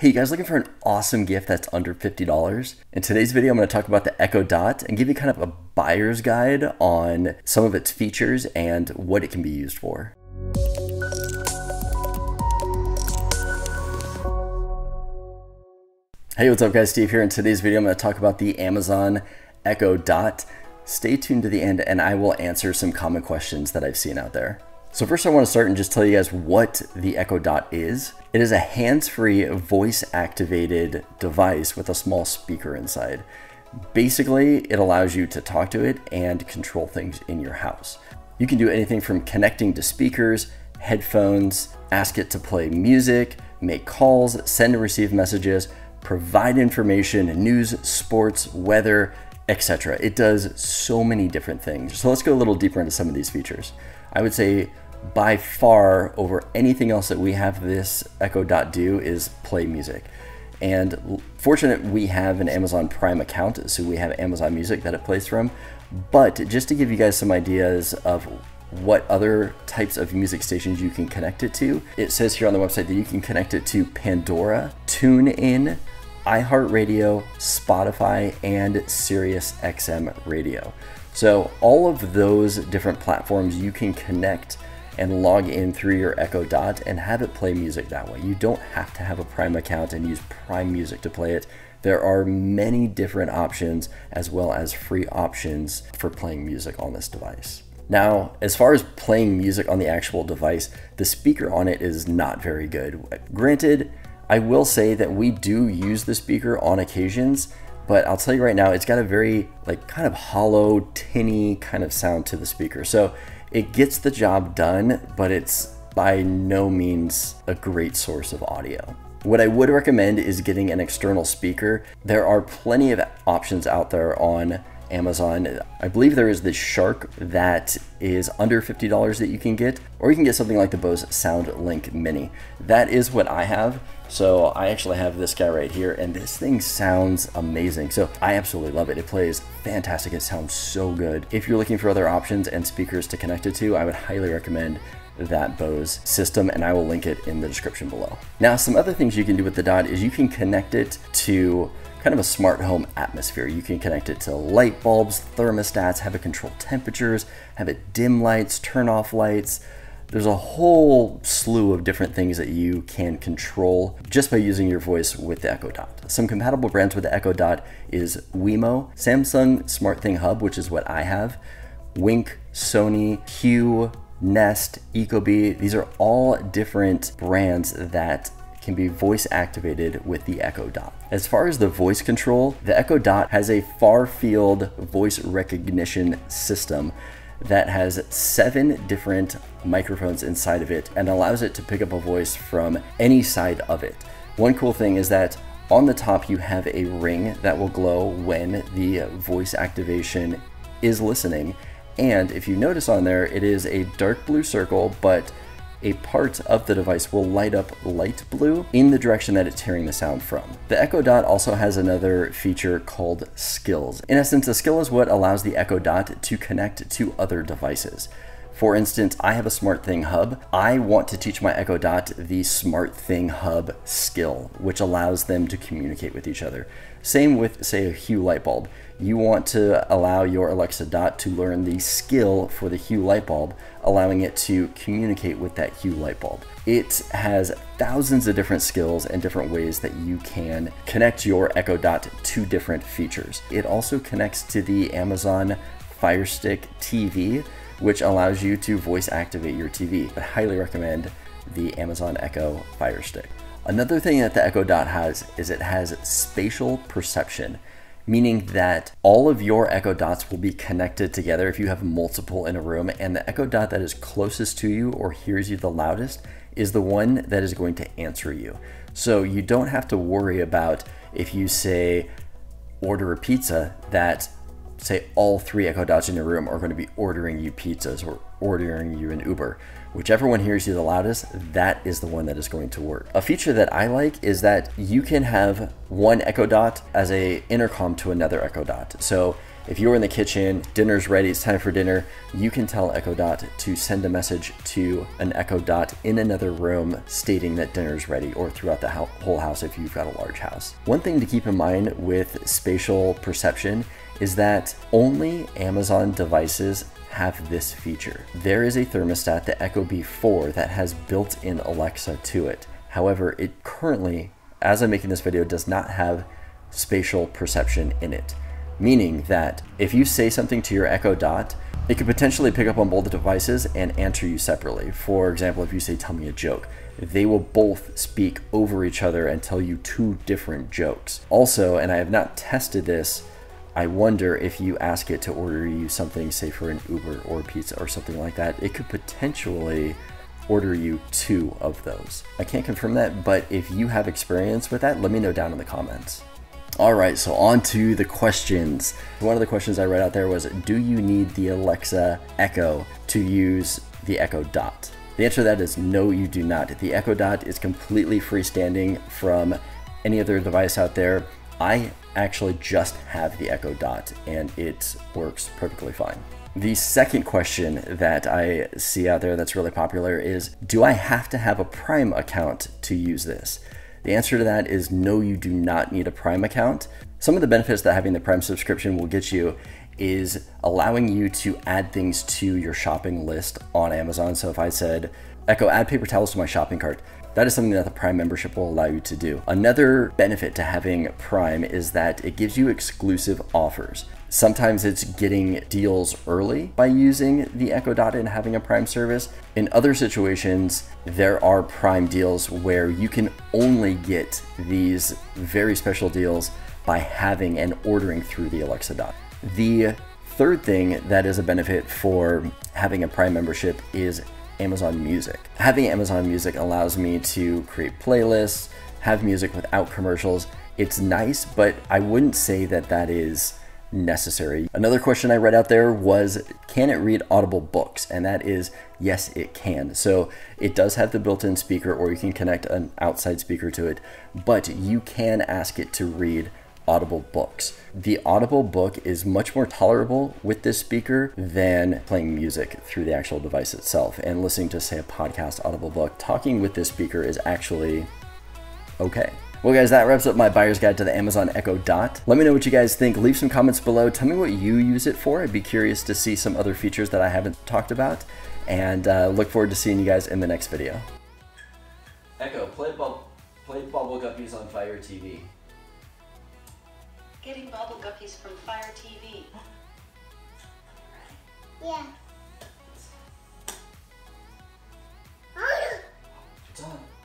Hey, guys looking for an awesome gift that's under $50? In today's video, I'm to talk about the Echo Dot and give you kind of a buyer's guide on some of its features and what it can be used for. Hey, what's up guys? Steve here. In today's video, I'm to talk about the Amazon Echo Dot. Stay tuned to the end and I will answer some common questions that I've seen out there. So first I want to start and just tell you guys what the Echo Dot is. It is a hands-free voice-activated device with a small speaker inside. Basically, it allows you to talk to it and control things in your house. You can do anything from connecting to speakers, headphones, ask it to play music, make calls, send and receive messages, provide information, news, sports, weather, etc. It does so many different things. So let's go a little deeper into some of these features. I would say by far over anything else that we have this Echo Dot do is play music. And fortunate we have an Amazon Prime account, so we have Amazon Music that it plays from. But just to give you guys some ideas of what other types of music stations you can connect it to, it says here on the website that you can connect it to Pandora, TuneIn, iHeartRadio, Spotify, and Sirius XM Radio. So all of those different platforms you can connect and log in through your Echo Dot and have it play music that way. You don't have to have a Prime account and use Prime Music to play it. There are many different options as well as free options for playing music on this device. Now, as far as playing music on the actual device, the speaker on it is not very good. Granted, I will say that we do use the speaker on occasions, but I'll tell you right now, it's got a very like kind of hollow, tinny kind of sound to the speaker. So it gets the job done, but it's by no means a great source of audio. What I would recommend is getting an external speaker. There are plenty of options out there on Amazon. I believe there is this Sharkk that is under $50 that you can get, or you can get something like the Bose SoundLink Mini. That is what I have. So I actually have this guy right here and this thing sounds amazing. So I absolutely love it. It plays fantastic. It sounds so good. If you're looking for other options and speakers to connect it to, I would highly recommend that Bose system and I will link it in the description below. Now, some other things you can do with the Dot is you can connect it to kind of a smart home atmosphere. You can connect it to light bulbs, thermostats, have it control temperatures, have it dim lights, turn off lights, there's a whole slew of different things that you can control just by using your voice with the Echo Dot. Some compatible brands with the Echo Dot is Wemo, Samsung SmartThing Hub, which is what I have, Wink, Sony, Hue, Nest, Ecobee. These are all different brands that can be voice activated with the Echo Dot. As far as the voice control, the Echo Dot has a far field voice recognition system that has seven different microphones inside of it and allows it to pick up a voice from any side of it. One cool thing is that on the top you have a ring that will glow when the voice activation is listening. And if you notice on there, it is a dark blue circle, but a part of the device will light up light blue in the direction that it's hearing the sound from. The Echo Dot also has another feature called skills. In essence, a skill is what allows the Echo Dot to connect to other devices. For instance, I have a SmartThing Hub. I want to teach my Echo Dot the SmartThing Hub skill, which allows them to communicate with each other. Same with, say, a Hue light bulb. You want to allow your Alexa Dot to learn the skill for the Hue light bulb, allowing it to communicate with that Hue light bulb. It has thousands of different skills and different ways that you can connect your Echo Dot to different features. It also connects to the Amazon Fire Stick TV, which allows you to voice activate your TV. I highly recommend the Amazon Echo Fire Stick. Another thing that the Echo Dot has is it has spatial perception, meaning that all of your Echo Dots will be connected together if you have multiple in a room, and the Echo Dot that is closest to you or hears you the loudest is the one that is going to answer you. So you don't have to worry about if you say order a pizza that say all three Echo Dots in your room are going to be ordering you pizzas or ordering you an Uber. Whichever one hears you the loudest, that is the one that is going to work. A feature that I like is that you can have one Echo Dot as a intercom to another Echo Dot. So if you're in the kitchen, dinner's ready, it's time for dinner, you can tell Echo Dot to send a message to an Echo Dot in another room stating that dinner's ready or throughout the whole house if you've got a large house. One thing to keep in mind with spatial perception is that only Amazon devices have this feature. There is a thermostat, the Ecobee4, that has built-in Alexa to it. However, it currently, as I'm making this video, does not have spatial perception in it. Meaning that if you say something to your Echo Dot, it could potentially pick up on both the devices and answer you separately. For example, if you say, tell me a joke, they will both speak over each other and tell you two different jokes. Also, and I have not tested this, I wonder if you ask it to order you something, say for an Uber or pizza or something like that, it could potentially order you two of those. I can't confirm that, but if you have experience with that, let me know down in the comments. All right, so on to the questions. One of the questions I read out there was, do you need the Alexa Echo to use the Echo Dot? The answer to that is no, you do not. The Echo Dot is completely freestanding from any other device out there. I actually just have the Echo Dot and it works perfectly fine. The second question that I see out there that's really popular is, do I have to have a Prime account to use this? The answer to that is no, you do not need a Prime account. Some of the benefits that having the Prime subscription will get you is allowing you to add things to your shopping list on Amazon. So if I said, Echo, add paper towels to my shopping cart, that is something that the Prime membership will allow you to do. Another benefit to having Prime is that it gives you exclusive offers. Sometimes it's getting deals early by using the Echo Dot and having a Prime service. In other situations, there are Prime deals where you can only get these very special deals by having and ordering through the Alexa Dot. The third thing that is a benefit for having a Prime membership is Amazon Music. Having Amazon Music allows me to create playlists, have music without commercials. It's nice, but I wouldn't say that that is necessary. Another question I read out there was, can it read audible books? And that is, yes, it can. So it does have the built-in speaker or you can connect an outside speaker to it, but you can ask it to read Audible books. The Audible book is much more tolerable with this speaker than playing music through the actual device itself and listening to say a podcast Audible book. Talking with this speaker is actually okay. Well guys, that wraps up my buyer's guide to the Amazon Echo Dot. Let me know what you guys think. Leave some comments below. Tell me what you use it for. I'd be curious to see some other features that I haven't talked about. And uh, look forward to seeing you guys in the next video. Echo, play, bu play Bubble Guppies on Fire TV. Getting Bubble Guppies from Fire TV. Yeah. It's on.